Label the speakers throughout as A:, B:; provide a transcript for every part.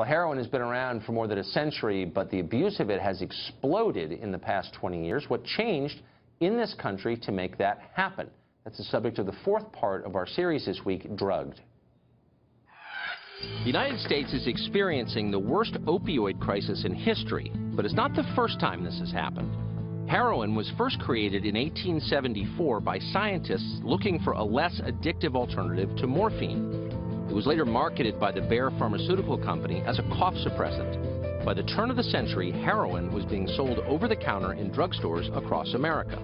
A: Well, heroin has been around for more than a century, but the abuse of it has exploded in the past 20 years. What changed in this country to make that happen? That's the subject of the fourth part of our series this week, Drugged.
B: The United States is experiencing the worst opioid crisis in history, but it's not the first time this has happened. Heroin was first created in 1874 by scientists looking for a less addictive alternative to morphine. It was later marketed by the Bayer Pharmaceutical Company as a cough suppressant. By the turn of the century, heroin was being sold over the counter in drugstores across America.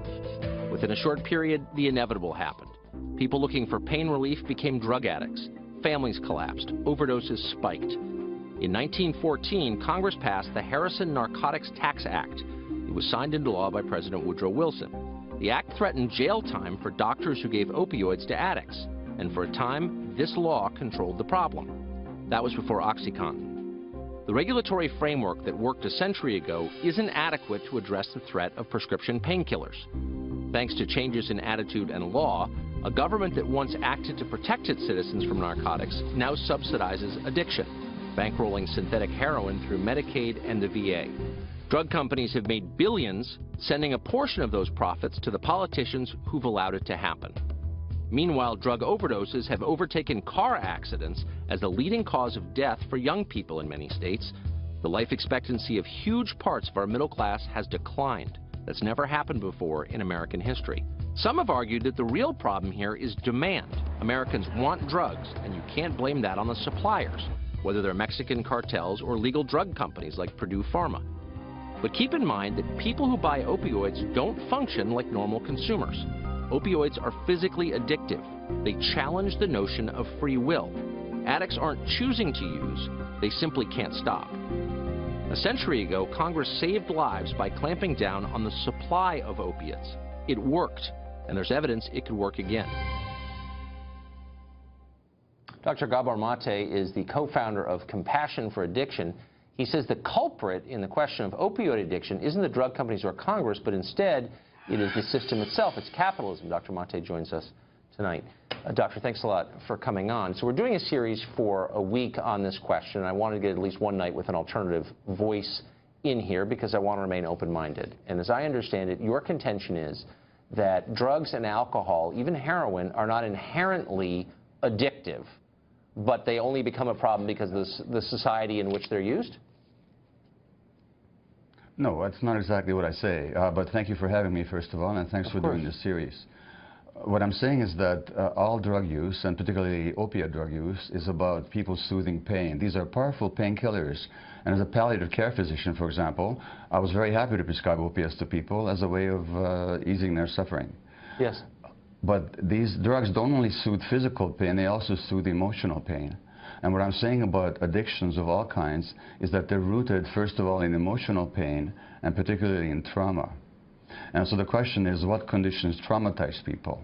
B: Within a short period, the inevitable happened. People looking for pain relief became drug addicts. Families collapsed. Overdoses spiked. In 1914, Congress passed the Harrison Narcotics Tax Act. It was signed into law by President Woodrow Wilson. The act threatened jail time for doctors who gave opioids to addicts and for a time, this law controlled the problem. That was before OxyContin. The regulatory framework that worked a century ago isn't adequate to address the threat of prescription painkillers. Thanks to changes in attitude and law, a government that once acted to protect its citizens from narcotics now subsidizes addiction, bankrolling synthetic heroin through Medicaid and the VA. Drug companies have made billions, sending a portion of those profits to the politicians who've allowed it to happen. Meanwhile, drug overdoses have overtaken car accidents as the leading cause of death for young people in many states. The life expectancy of huge parts of our middle class has declined. That's never happened before in American history. Some have argued that the real problem here is demand. Americans want drugs, and you can't blame that on the suppliers, whether they're Mexican cartels or legal drug companies like Purdue Pharma. But keep in mind that people who buy opioids don't function like normal consumers. Opioids are physically addictive. They challenge the notion of free will. Addicts aren't choosing to use, they simply can't stop. A century ago, Congress saved lives by clamping down on the supply of opiates. It worked, and there's evidence it could work again.
A: Dr. Gabor Mate is the co-founder of Compassion for Addiction. He says the culprit in the question of opioid addiction isn't the drug companies or Congress, but instead it is the system itself. It's capitalism. Dr. Mate joins us tonight. Uh, doctor, thanks a lot for coming on. So we're doing a series for a week on this question. I wanted to get at least one night with an alternative voice in here because I want to remain open-minded. And as I understand it, your contention is that drugs and alcohol, even heroin, are not inherently addictive, but they only become a problem because of the society in which they're used?
C: No, that's not exactly what I say. Uh, but thank you for having me, first of all, and thanks
A: of
C: for
A: course.
C: doing this series. What I'm saying is that uh, all drug use, and particularly opiate drug use, is about people soothing pain. These are powerful painkillers. And as a palliative care physician, for example, I was very happy to prescribe opiates to people as a way of uh, easing their suffering.
A: Yes.
C: But these drugs don't only soothe physical pain, they also soothe emotional pain. And what I'm saying about addictions of all kinds is that they're rooted, first of all, in emotional pain and particularly in trauma. And so the question is, what conditions traumatize people?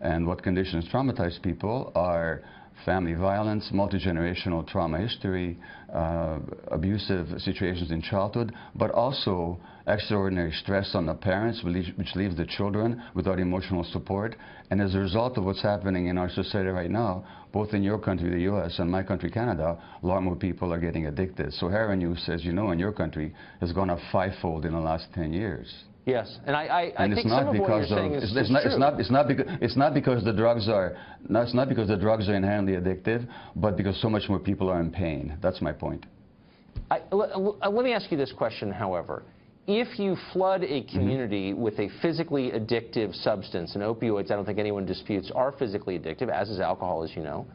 C: And what conditions traumatize people are family violence, multi-generational trauma history, uh, abusive situations in childhood, but also extraordinary stress on the parents, which leaves the children without emotional support. And as a result of what's happening in our society right now, both in your country, the U.S., and my country, Canada, a lot more people are getting addicted. So heroin use, as you know, in your country, has gone up fivefold in the last 10 years.
A: Yes, and I, I,
C: and
A: I think
C: some
A: of what you're saying
C: of,
A: is,
C: it's,
A: is
C: not,
A: true.
C: It's not, it's not because it's not because the drugs are no, it's not because the drugs are inherently addictive, but because so much more people are in pain. That's my point.
A: I, let, let me ask you this question, however. If you flood a mm-hmm. community mm -hmm. with a physically addictive substance, and opioids, I don't think anyone disputes, are physically addictive, as is alcohol, as you know,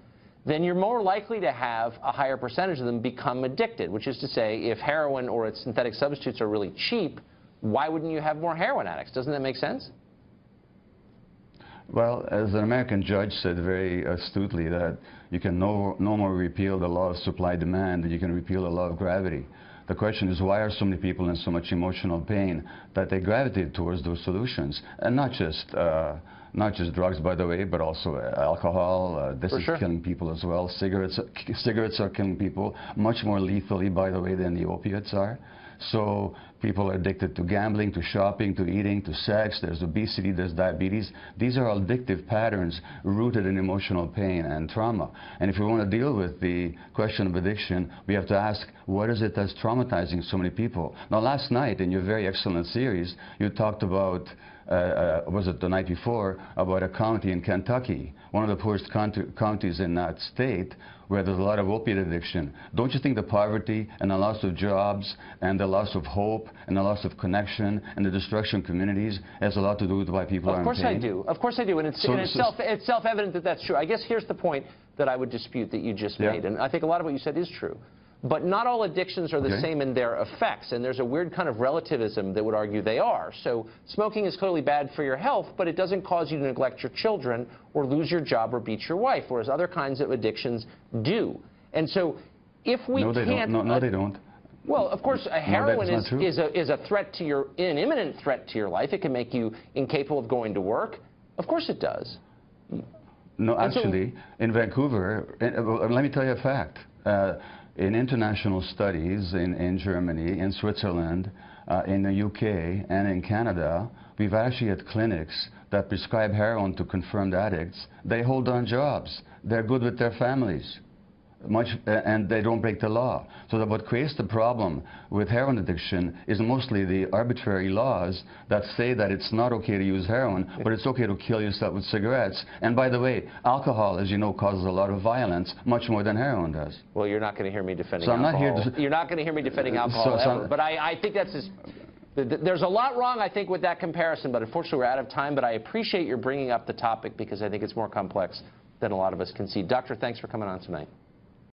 A: then you're more likely to have a higher percentage of them become addicted, which is to say, if heroin or its synthetic substitutes are really cheap, why wouldn't you have more heroin addicts? Doesn't that make sense?
C: Well, as an American judge said very astutely that you can no, no more repeal the law of supply-demand than you can repeal the law of gravity. The question is why are so many people in so much emotional pain that they gravitate towards those solutions? And not just, uh, not just drugs, by the way, but also alcohol. Uh, this
A: For
C: is
A: sure.
C: killing people as well. Cigarettes, cigarettes are killing people much more lethally, by the way, than the opiates are. So people are addicted to gambling, to shopping, to eating, to sex. There's obesity, there's diabetes. These are all addictive patterns rooted in emotional pain and trauma. And if we want to deal with the question of addiction, we have to ask, what is it that's traumatizing so many people? Now, last night in your very excellent series, you talked about uh, uh, was it the night before, about a county in Kentucky, one of the poorest counties in that state, where there's a lot of opiate addiction. Don't you think the poverty and the loss of jobs and the loss of hope and the loss of connection and the destruction of communities has a lot to do with why people are
B: Of course? I do. Of course I do. And it's,
C: So
B: and it's,
C: this
B: self, it's self-evident that that's true. I guess here's the point that I would dispute that you just
C: Yeah.
B: made. And I think a lot of what you said is true. But not all addictions are the
C: Okay.
B: same in their effects. And there's a weird kind of relativism that would argue they are. So smoking is clearly bad for your health, but it doesn't cause you to neglect your children or lose your job or beat your wife, whereas other kinds of addictions do. And so if we
C: no,
B: can't...
C: don't. No, no, they don't.
B: Well, of course, a heroin is, is, a, is a threat to your, an imminent threat to your life. It can make you incapable of going to work. Of course it does.
C: No,
B: And so-
C: actually, in Vancouver, uh, let me tell you a fact. Uh, in international studies in, in Germany, in Switzerland, uh, in the UK, and in Canada, we've actually had clinics that prescribe heroin to confirmed addicts. They hold on jobs. They're good with their families. Much, uh, and they don't break the law. So that what creates the problem with heroin addiction is mostly the arbitrary laws that say that it's not okay to use heroin, but it's okay to kill yourself with cigarettes. And by the way, alcohol, as you know, causes a lot of violence, much more than heroin does.
B: Well, you're not going to hear me defending
C: So I'm not here
B: alcohol.
C: to-
B: You're not going to hear me defending
C: Uh,
B: alcohol
C: so- so
B: ever. But I, I think that's just, th- th- there's a lot wrong, I think, with that comparison. But unfortunately, we're out of time. But I appreciate your bringing up the topic because I think it's more complex than a lot of us can see. Doctor, thanks for coming on tonight.